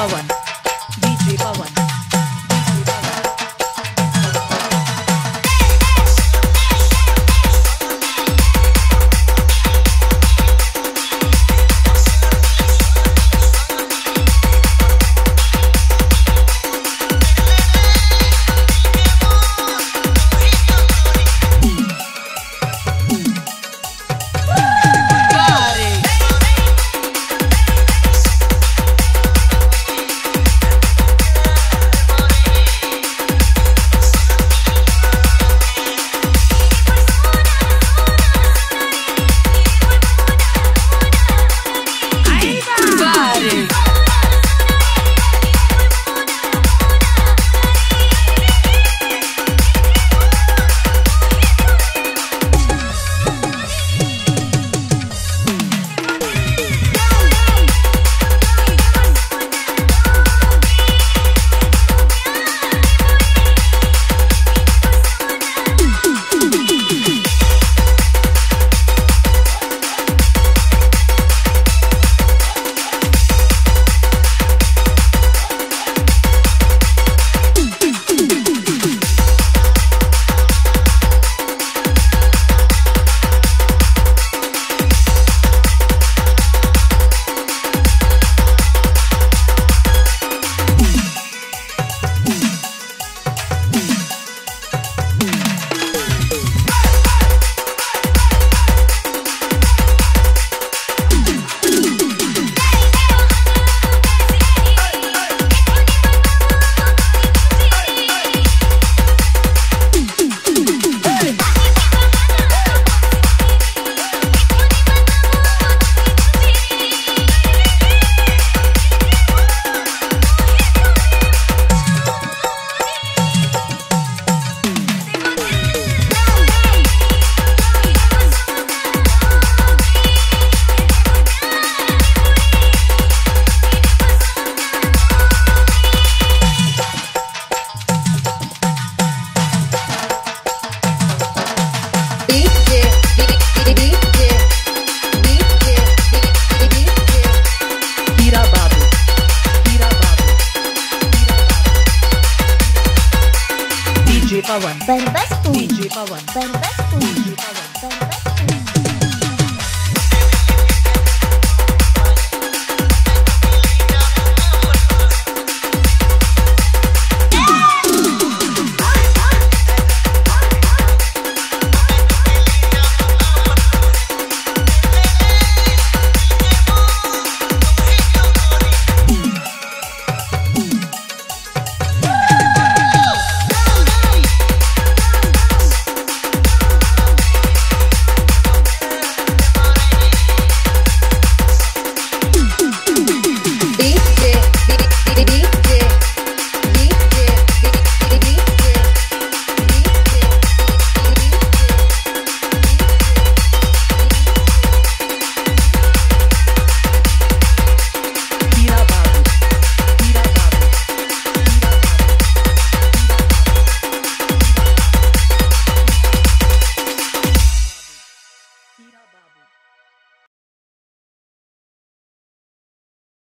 Bawang Pawan. Barbas DJ Pawan. Barbas DJ Pawan. Barbas